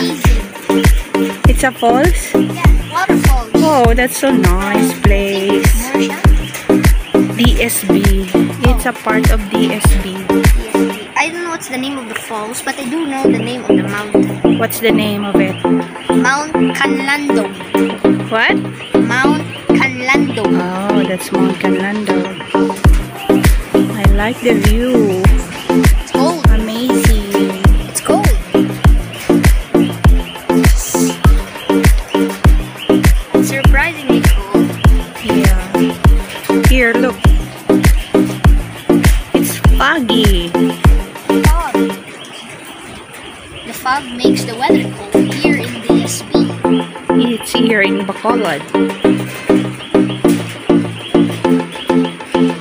It's a falls? Yeah. Oh, that's so nice place. DSB. It's a part of DSB. DSB. I don't know what's the name of the falls, but I do know the name of the mountain. What's the name of it? Mount Kanlaon. What? Mount Kanlaon. Oh, that's Mount Kanlaon. I like the view. Foggy. Fog. The fog makes the weather cold here in the DSB. It's here in Bacolod.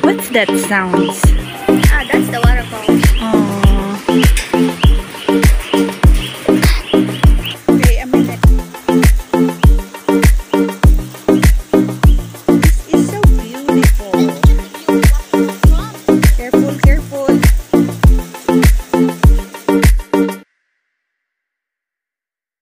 What's that sounds? Ah, that's the.